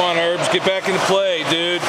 Come on, Herbs, get back into play, dude.